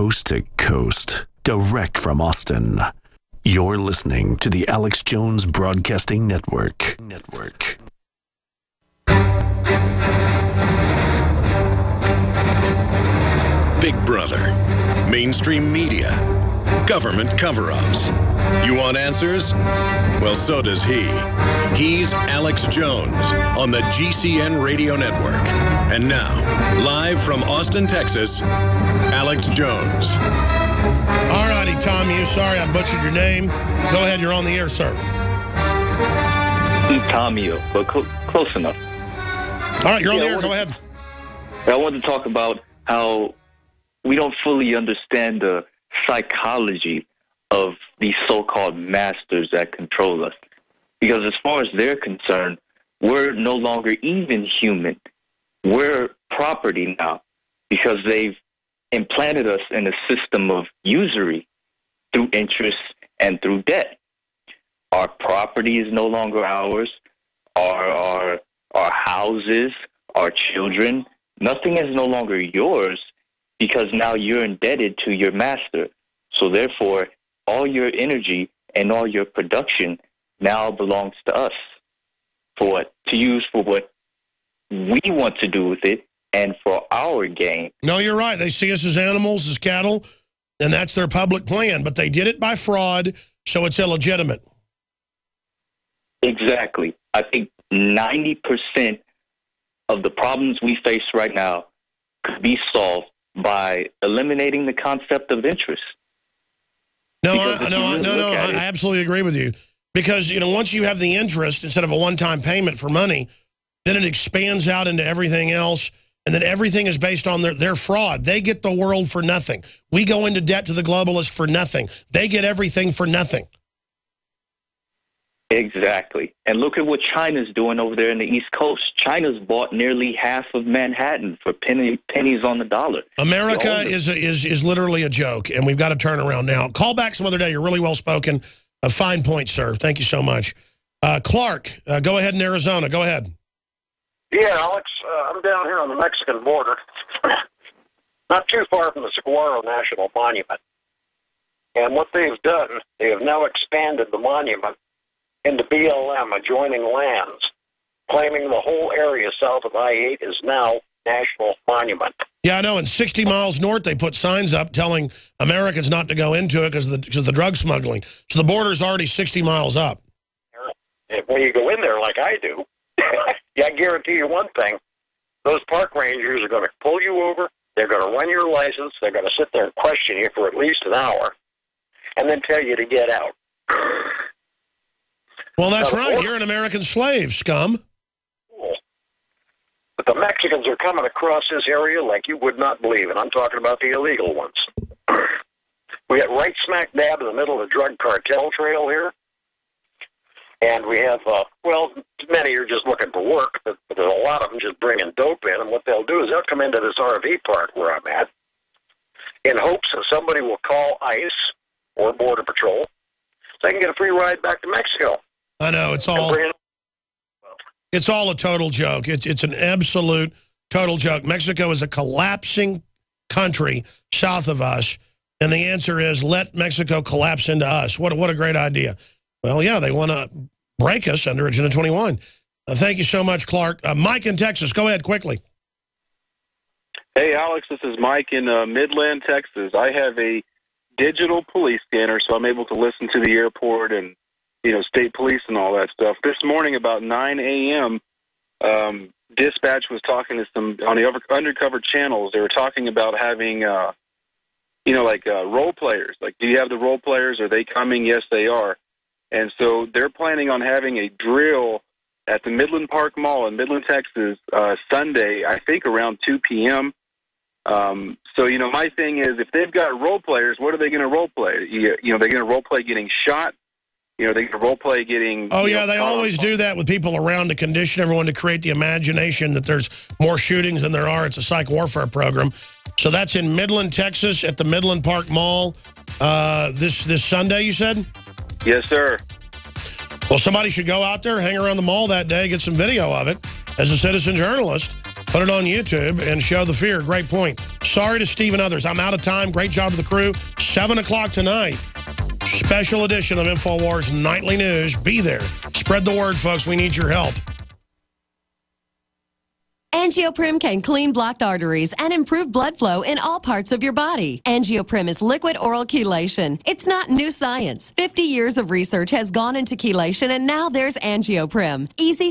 coast to coast, direct from Austin. You're listening to the Alex Jones Broadcasting Network. Network. Big Brother, mainstream media, government cover ups. You want answers? Well, so does he. He's Alex Jones on the GCN Radio Network. And now, live from Austin, Texas, Alex Jones. All righty, Tom, you. Sorry I butchered your name. Go ahead, you're on the air, sir. Hmm, Tomio, but cl- close enough. All right, you're on Yeah, the air. what Go ahead. I wanted to talk about how we don't fully understand the psychology of these so-called masters that control us. Because as far as they're concerned, we're no longer even human. We're property now because they've implanted us in a system of usury through interest and through debt. Our property is no longer ours. Our our our houses, our children, nothing is no longer yours because now you're indebted to your master. So therefore, all your energy and all your production now belongs to us for what to use for what we want to do with it and for our gain. No, you're right. They see us as animals, as cattle, and that's their public plan. But they did it by fraud, so it's illegitimate. Exactly. I think 90% of the problems we face right now could be solved by eliminating the concept of interest. No, I, no, really no, no. I, it- I absolutely agree with you. Because, you know, once you have the interest instead of a one-time payment for money, then it expands out into everything else. And then everything is based on their, their fraud. They get the world for nothing. We go into debt to the globalists for nothing. They get everything for nothing. Exactly. And look at what China's doing over there in the East Coast. China's bought nearly half of Manhattan for penny, pennies on the dollar. America The is, a, is, is literally a joke, and we've got to turn around now. Call back some other day. You're really well-spoken. A fine point, sir. Thank you so much. Uh, Clark, uh, go ahead in Arizona. Go ahead. Yeah, Alex, uh, I'm down here on the Mexican border, not too far from the Saguaro National Monument. And what they've done, they have now expanded the monument into BLM adjoining lands, claiming the whole area south of I-8 is now national monument. Yeah, I know. And 60 miles north, they put signs up telling Americans not to go into it because of, the, 'cause of the drug smuggling. So the border's already 60 miles up. When you go in there like I do, yeah, I guarantee you one thing: those park rangers are going to pull you over. They're going to run your license. They're going to sit there and question you for at least an hour, and then tell you to get out. Well, that's right. You're an American slave, scum. But the Mexicans are coming across this area like you would not believe, and I'm talking about the illegal ones. we got right smack dab in the middle of the drug cartel trail here. And we have, uh, well, many are just looking for work, but, but there's a lot of them just bringing dope in. And what they'll do is they'll come into this RV park where I'm at in hopes that somebody will call ICE or Border Patrol so they can get a free ride back to Mexico. I know. It's all it's all a total joke. It's, it's an absolute total joke. Mexico is a collapsing country south of us. And the answer is let Mexico collapse into us. What, what a great idea. Well, yeah, they want to break us under Agenda 21. Uh, thank you so much, Clark. Uh, Mike in Texas, go ahead quickly. Hey, Alex, this is Mike in uh, Midland, Texas. I have a digital police scanner, so I'm able to listen to the airport and, you know, state police and all that stuff. This morning, about 9 a.m., um, dispatch was talking to some on the over, undercover channels. They were talking about having, uh, you know, like uh, role players. Like, do you have the role players? Are they coming? Yes, they are. And so they're planning on having a drill at the Midland Park Mall in Midland, Texas, uh, Sunday, I think around 2 p.m. Um, so, you know, my thing is if they've got role players, what are they going to role play? You, you know, they're going to role play getting shot. You know, they role play getting. Oh, yeah, know, they always do that with people around to condition everyone to create the imagination that there's more shootings than there are. It's a psych warfare program. So that's in Midland, Texas, at the Midland Park Mall uh, this, this Sunday, you said? Yes, sir. Well, somebody should go out there, hang around the mall that day, get some video of it as a citizen journalist, Put it on YouTube and show the fear. Great point. Sorry to Steve and others. I'm out of time. Great job to the crew. 7 o'clock tonight. Special edition of InfoWars Nightly News. Be there. Spread the word, folks. We need your help. Angioprim can clean blocked arteries and improve blood flow in all parts of your body. Angioprim is liquid oral chelation. It's not new science. 50 years of research has gone into chelation and now there's Angioprim. Easy